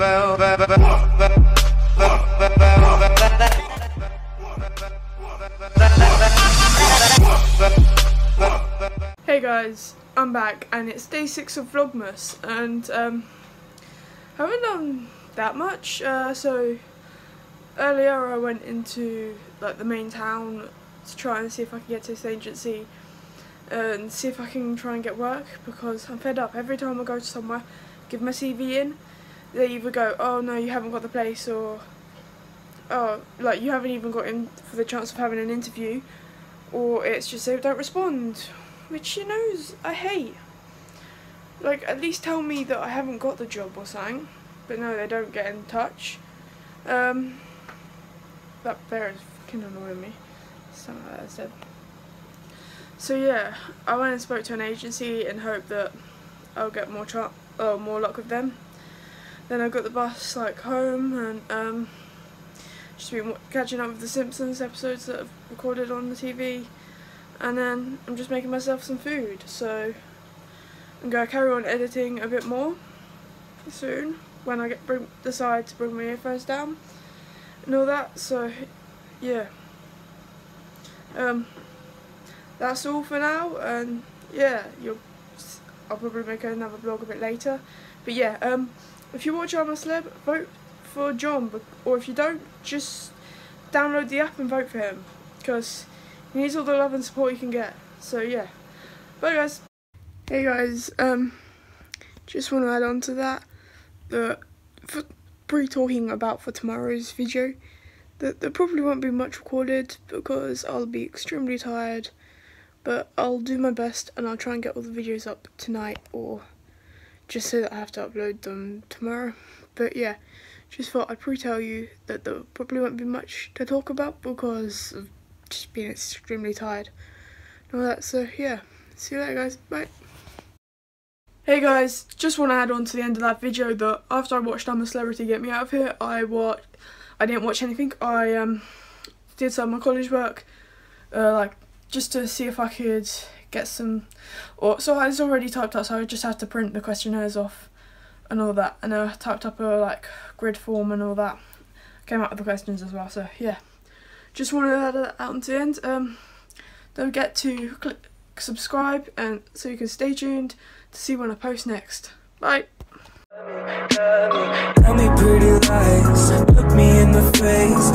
Hey guys, I'm back and it's day 6 of Vlogmas and um, I haven't done that much uh, so earlier I went into like the main town to try and see if I can get to this agency and see if I can try and get work because I'm fed up. Every time I go to somewhere give my CV in they either go, oh no you haven't got the place or oh like you haven't even got in for the chance of having an interview or it's just they don't respond which you know I hate. Like at least tell me that I haven't got the job or something, but no, they don't get in touch. Um, that bear is fucking annoying me. Something like I said. So yeah, I went and spoke to an agency and hope that I'll get more oh, more luck with them. Then I got the bus like home and um, just been catching up with the Simpsons episodes that I've recorded on the TV and then I'm just making myself some food. So I'm going to carry on editing a bit more soon when I get bring, decide to bring my earphones down and all that. So yeah. Um that's all for now and yeah you'll I'll probably make another vlog a bit later. But yeah um if you watch I'm vote for John or if you don't just download the app and vote for him because he needs all the love and support he can get. So yeah. Bye guys. Hey guys, um just want to add on to that that for pre talking about for tomorrow's video that there probably won't be much recorded because I'll be extremely tired but I'll do my best and I'll try and get all the videos up tonight or just so that I have to upload them tomorrow. But yeah, just thought I'd pre-tell you that there probably won't be much to talk about because of just being extremely tired and all that. So yeah, see you later guys, bye. Hey guys, just want to add on to the end of that video that after I watched I'm a Celebrity Get Me Out of Here, I watched, I didn't watch anything, I um, did some of my college work, uh, like just to see if I could get some, or so I was already typed up so I just had to print the questionnaires off and all that and I typed up a like grid form and all that, came out with the questions as well so yeah just wanted to add that out until the end. Um, don't forget to click subscribe and so you can stay tuned to see when I post next. Bye. Tell me pretty lies, look me in the face,